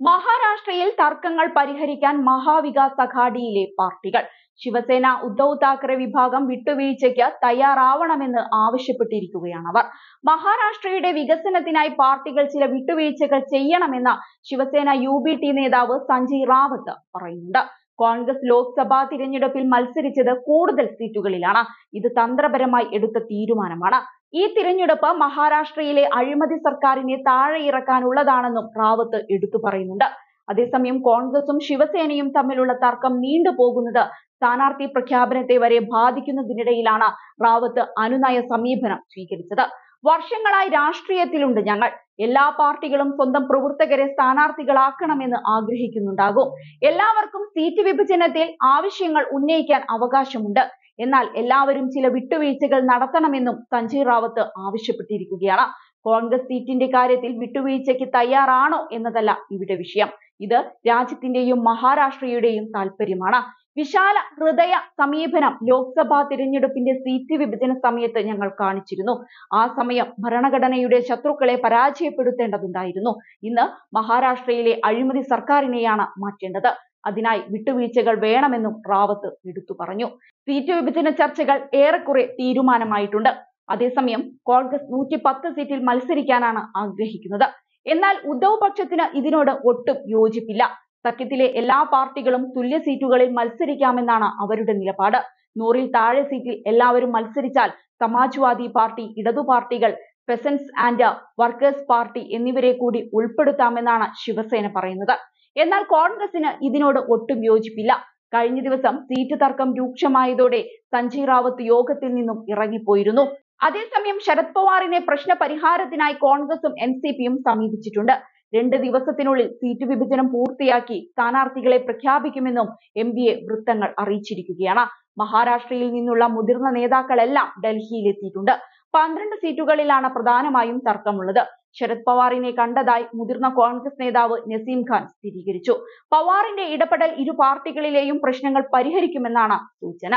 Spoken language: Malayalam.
മഹാരാഷ്ട്രയിൽ തർക്കങ്ങൾ പരിഹരിക്കാൻ മഹാവികാസ് അഘാഡിയിലെ പാർട്ടികൾ. ശിവസേന ഉദ്ധവ് താക്കറെ വിഭാഗം വിട്ടുവീഴ്ചയ്ക്ക് തയ്യാറാവണമെന്ന് ആവശ്യപ്പെട്ടിരിക്കുകയാണ് അവർ. മഹാരാഷ്ട്രയുടെ വികസനത്തിനായി പാർട്ടികൾ ചില വിട്ടുവീഴ്ചകൾ ചെയ്യണമെന്ന് ശിവസേന യു ബി ടി നേതാവ് സഞ്ജയ് റാവത്ത് പറയുന്നുണ്ട്. കോൺഗ്രസ് ലോക്സഭാ തിരഞ്ഞെടുപ്പിൽ മത്സരിച്ചത് കൂടുതൽ സീറ്റുകളിലാണ്. ഇത് തന്ത്രപരമായി എടുത്ത തീരുമാനമാണ്. ഈ തിരഞ്ഞെടുപ്പ് മഹാരാഷ്ട്രയിലെ അഴിമതി സർക്കാരിനെ താഴെ ഇറക്കാനുള്ളതാണെന്നും റാവത്ത് എടുത്തു പറയുന്നുണ്ട്. അതേസമയം കോൺഗ്രസും ശിവസേനയും തമ്മിലുള്ള തർക്കം നീണ്ടുപോകുന്നത് സ്ഥാനാർത്ഥി പ്രഖ്യാപനത്തെ വരെ ബാധിക്കുന്നതിനിടയിലാണ് റാവത്ത് അനുനയ സമീപനം സ്വീകരിച്ചത്. വർഷങ്ങളായി രാഷ്ട്രീയത്തിലുണ്ട് ഞങ്ങൾ. എല്ലാ പാർട്ടികളും സ്വന്തം പ്രവർത്തകരെ സ്ഥാനാർത്ഥികളാക്കണമെന്ന് ആഗ്രഹിക്കുന്നുണ്ടാകും. എല്ലാവർക്കും സീറ്റ് വിഭജനത്തിൽ ആവശ്യങ്ങൾ ഉന്നയിക്കാൻ അവകാശമുണ്ട്. എന്നാൽ എല്ലാവരും ചില വിട്ടുവീഴ്ചകൾ നടത്തണമെന്നും സഞ്ജയ് റാവത്ത് ആവശ്യപ്പെട്ടിരിക്കുകയാണ്. കോൺഗ്രസ് സീറ്റിന്റെ കാര്യത്തിൽ വിട്ടുവീഴ്ചയ്ക്ക് തയ്യാറാണോ എന്നതല്ല ഇവിടെ വിഷയം. ഇത് രാജ്യത്തിന്റെയും മഹാരാഷ്ട്രയുടെയും താല്പര്യമാണ്. വിശാല ഹൃദയ സമീപനം ലോക്സഭാ തിരഞ്ഞെടുപ്പിന്റെ സീറ്റ് വിഭജന സമയത്ത് ഞങ്ങൾ കാണിച്ചിരുന്നു. ആ സമയം ഭരണഘടനയുടെ ശത്രുക്കളെ പരാജയപ്പെടുത്തേണ്ടതുണ്ടായിരുന്നു. ഇന്ന് മഹാരാഷ്ട്രയിലെ അഴിമതി സർക്കാരിനെയാണ് മാറ്റേണ്ടത്. അതിനായി വിട്ടുവീഴ്ചകൾ വേണമെന്നും റാവത്ത് എടുത്തു പറഞ്ഞു. സീറ്റ് വിഭജന ചർച്ചകൾ ഏറെക്കുറെ തീരുമാനമായിട്ടുണ്ട്. അതേസമയം കോൺഗ്രസ് നൂറ്റി പത്ത് സീറ്റിൽ മത്സരിക്കാനാണ് ആഗ്രഹിക്കുന്നത്. എന്നാൽ ഉദ്ധവ് പക്ഷത്തിന് ഇതിനോട് ഒട്ടും യോജിപ്പില്ല. സഖ്യത്തിലെ എല്ലാ പാർട്ടികളും തുല്യ സീറ്റുകളിൽ മത്സരിക്കാമെന്നാണ് അവരുടെ നിലപാട്. നൂറിൽ താഴെ സീറ്റിൽ എല്ലാവരും മത്സരിച്ചാൽ സമാജ്വാദി പാർട്ടി ഇടതു പാർട്ടികൾ പെസൻസ് ആൻഡ് വർക്കേഴ്സ് പാർട്ടി എന്നിവരെ കൂടി ഉൾപ്പെടുത്താമെന്നാണ് ശിവസേന പറയുന്നത്. എന്നാൽ കോൺഗ്രസിന് ഇതിനോട് ഒട്ടും യോജിപ്പില്ല. കഴിഞ്ഞ ദിവസം സീറ്റ് തർക്കം രൂക്ഷമായതോടെ സഞ്ജയ് റാവത്ത് യോഗത്തിൽ നിന്നും ഇറങ്ങിപ്പോയിരുന്നു. അതേസമയം ശരത് പവാറിനെ പ്രശ്ന പരിഹാരത്തിനായി കോൺഗ്രസും എൻ സി പിയും സമീപിച്ചിട്ടുണ്ട്. രണ്ട് ദിവസത്തിനുള്ളിൽ സീറ്റ് വിഭജനം പൂർത്തിയാക്കി സ്ഥാനാർത്ഥികളെ പ്രഖ്യാപിക്കുമെന്നും എം ബി എ വൃത്തങ്ങൾ അറിയിച്ചിരിക്കുകയാണ്. മഹാരാഷ്ട്രയിൽ നിന്നുള്ള മുതിർന്ന നേതാക്കളെല്ലാം ഡൽഹിയിലെത്തിയിട്ടുണ്ട്. പന്ത്രണ്ട് സീറ്റുകളിലാണ് പ്രധാനമായും തർക്കമുള്ളത്. ശരത് പവാറിനെ കണ്ടതായി മുതിർന്ന കോൺഗ്രസ് നേതാവ് നസീം ഖാൻ സ്ഥിരീകരിച്ചു. പവാറിന്റെ ഇടപെടൽ ഇരു പാർട്ടികളിലെയും പ്രശ്നങ്ങൾ പരിഹരിക്കുമെന്നാണ് സൂചന.